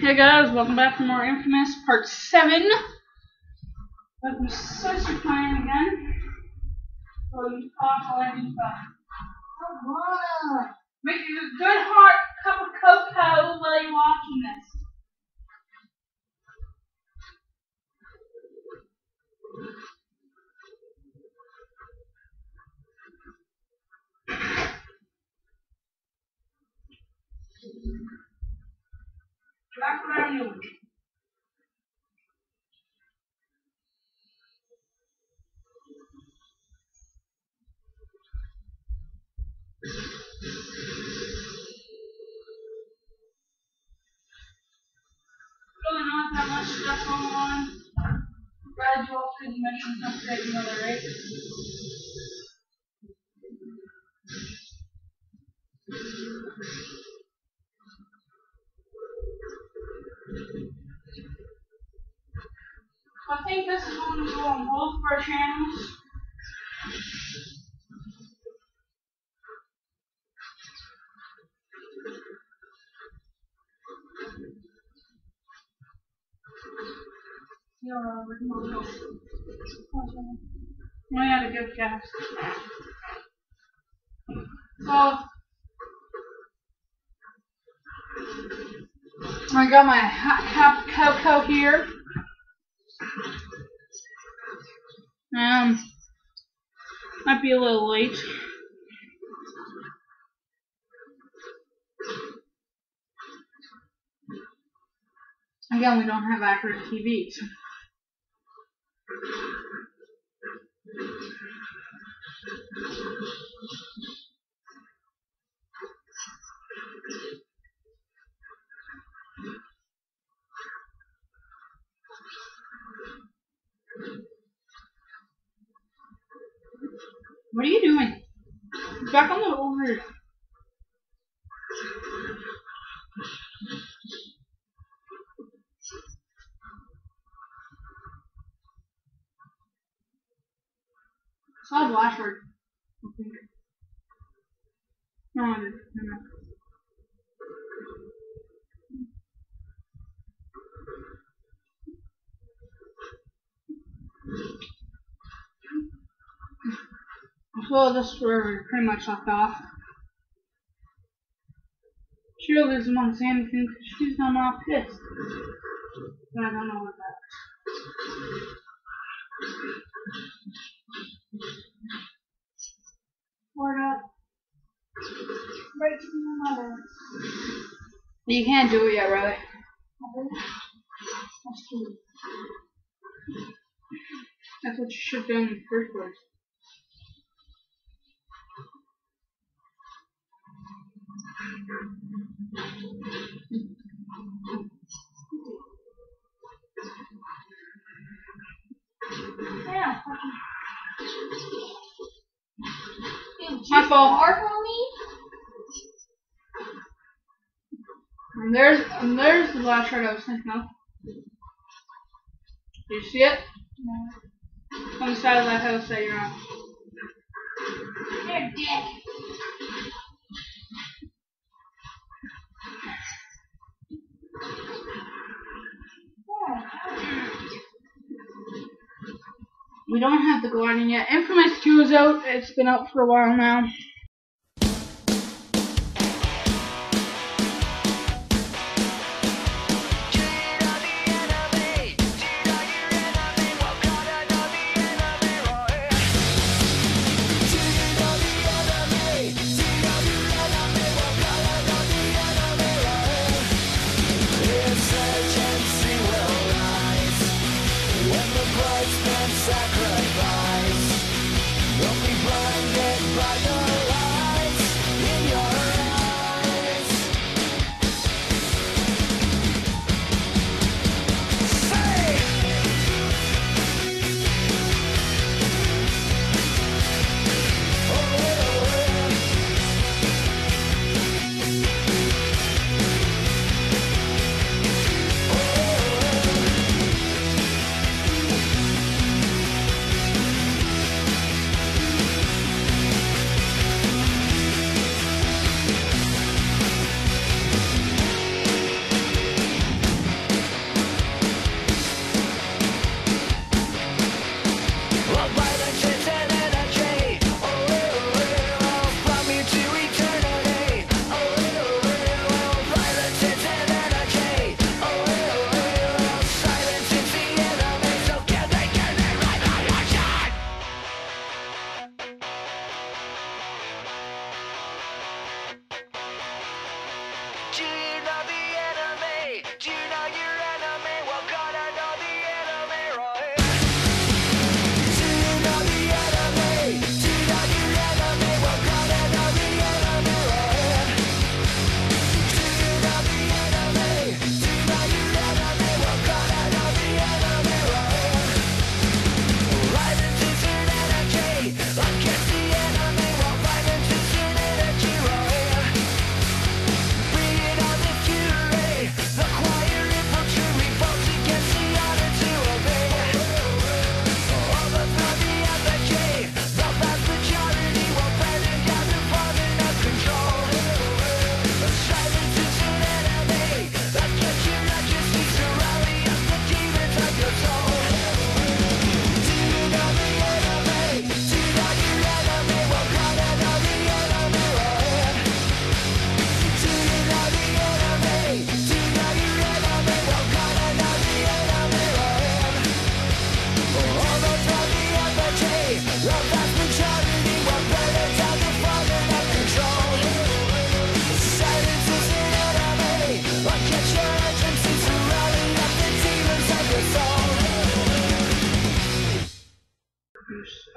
Hey guys, welcome back for more Infamous Part 7. I'm so playing again. So you awful and Make you a good hot cup of cocoa while you're watching this. What knew. Really not that much stuff going on. Glad you all could mention something another right? I think this is going to go on both of our channels. Yeah, we're going I had a good guess. So, I got my hot cup cocoa here. Um, might be a little late. Again, we don't have accurate TVs. What are you doing? Back on the over. Saw blast shard. I think. No. No, no. So this is where we pretty much left off. Shirley doesn't want to say anything because she's not all pissed. But I don't know what that Word up. Right to my mother. You can't do it yet, brother. That's. What you should have done in the first place. My fault. Mark on me? And there's and there's the last shard I was thinking of. Do you see it? No. On the side of that house that you're on. You're a dick. Don't have the Guardian yet. Infamous 2 is out. It's been out for a while now.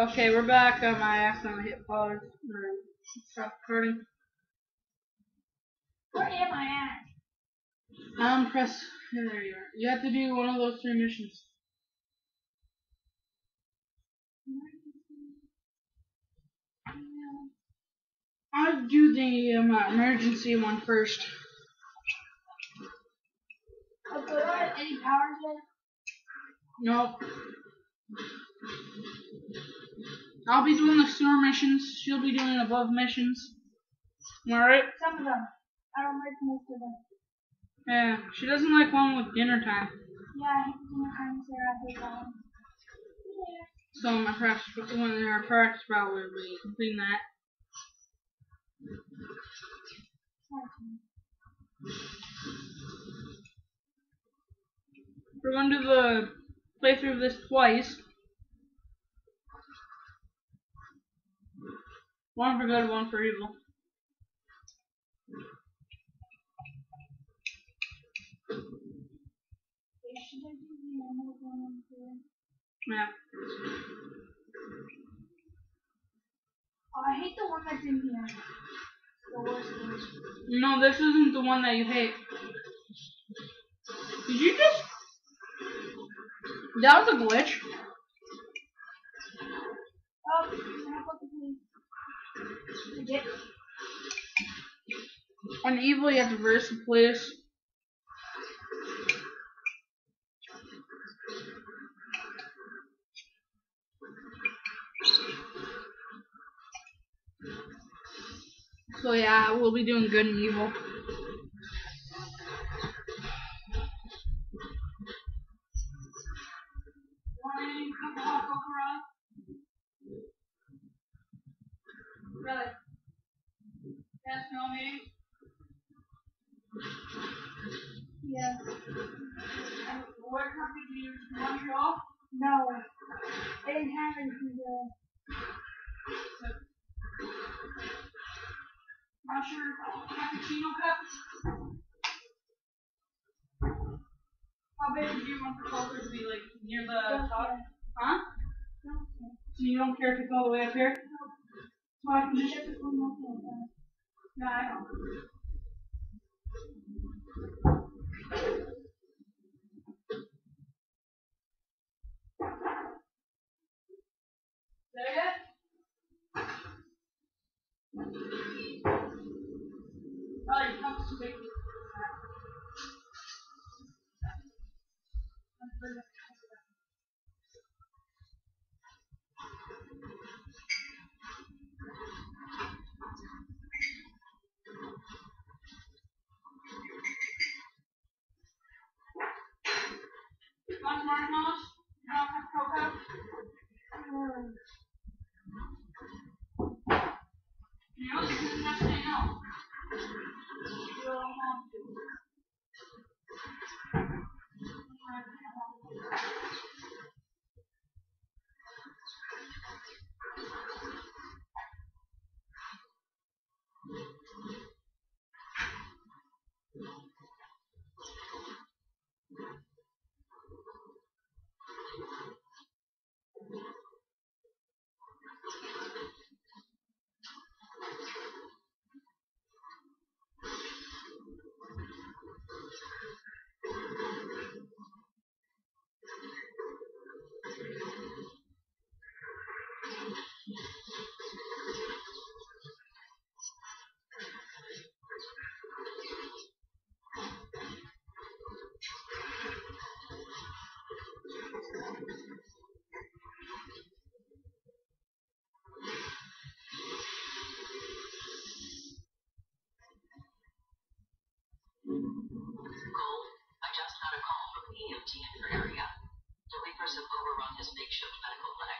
Okay, we're back. Um, I accidentally hit pause or stop recording. Where am I at? Um, press. There you are. You have to do one of those three missions. I'll do the um, emergency one first. Oh, do I have any powers yet? Nope. I'll be doing the sewer missions. She'll be doing above missions. Alright? Some of them. I don't like most of them. Yeah, she doesn't like one with dinner time. Yeah, I hate dinner time, so I hate that one. Yeah. So my practice, when our practice route will be completing that. We're going to do the playthrough of this twice. One for good, one for evil. Should I do the other one too? Yeah. Oh, I hate the one that's in here. The worst one. No, this isn't the one that you hate. Did you just? That was a glitch. Oh, can I put the police? Legit? On evil, you have police. So yeah, we'll be doing good and evil. Yes, no, maybe. Yeah. What company do you Montreal? No. I didn't have anything to. Not sure. Cappuccino cup. How big do you want the filter to be? Like near the top? Huh? So you don't care if it's all the way up here? So I can just. Just one more thing. No, I don't. There yet? Oh, your cup's too big. Want marshmallows? You want a cocoa? Um, No, you can just say no. you don't have to. Cole, I just got a call from an EMT in your area. Delivers have overrun his makeshift medical clinic,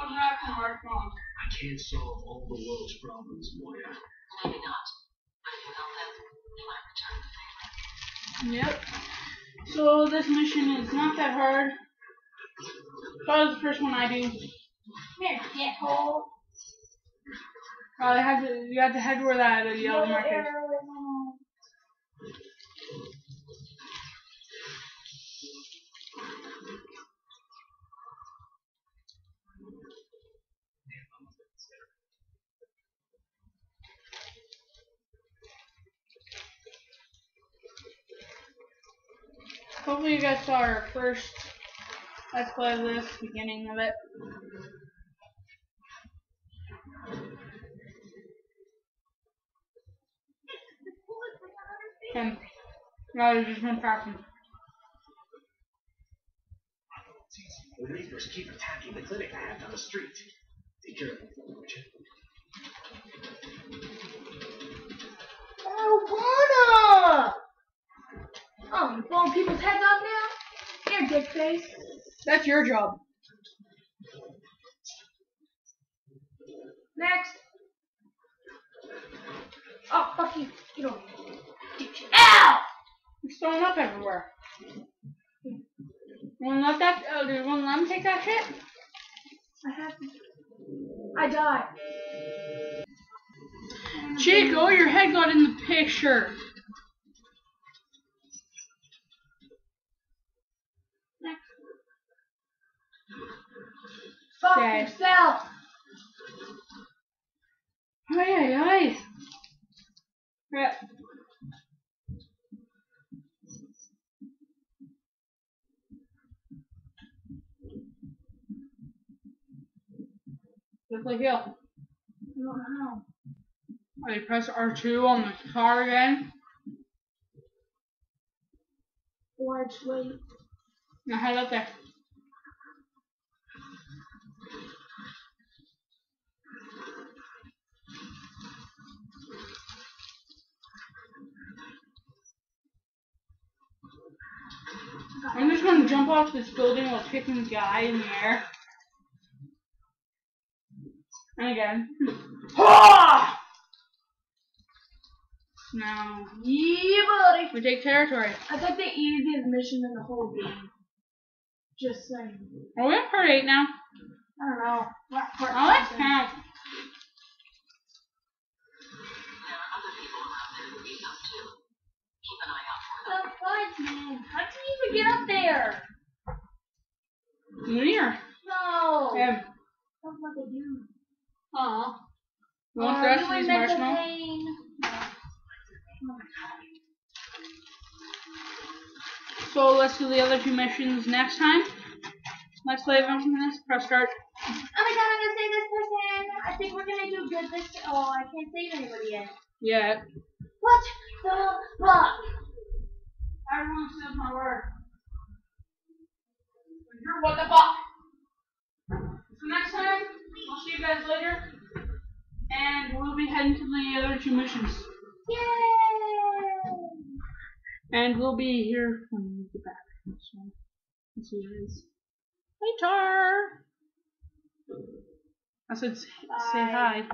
I'll needs grab some marshmallows. I can't solve all the world's problems, Moya. maybe not. But if you help him, he might return the favor. Yep. So this mission is not that hard. Probably the first one I do. Here, dickhole. Probably have to you have to head where that uh, yellow No mark is. Hopefully you guys saw our first Let's Play of this, beginning of it. Now there's just one crafting. The Reapers keep attacking the clinic I have down the street. Take care of them, would you? I wanna! Oh, you blowing people's heads off now? Here, dick face. That's your job. Next. Oh, fuck you. Get over here. Ow! It's throwing up everywhere. You wanna let that oh do you wanna let him take that shit? I have to. I died. Chico, oh, your head got in the picture. Fuck Okay. yourself. Ay ay ay. Yeah. Look like you. I don't know. I press R2 on the car again. Or just wait. Now head up there. I'm just gonna jump off this building while kicking the guy in the air. And again. Ha! Now Yeah, buddy. we take territory. That's like the easiest mission in the whole game. Just saying. Are we on part eight now? I don't know. What part oh, let's count. other people around there who need help too. Keep an eye out for them. The fudge, man. How can you even get up there? Near. No. Him. That's what they do. Aw. You want Uh, the rest of these marshmallows? So let's do the other two missions next time. Let's play this. Press start. Oh my god, I'm gonna save this person. I think we're gonna do good this. Oh, I can't save anybody yet. Yeah. What the fuck? Everyone says my word. You're what the fuck? Next time, we'll see you guys later. And we'll be heading to the other two missions. Yay! And we'll be here when we get back. So, let's see you guys later. I said say hi.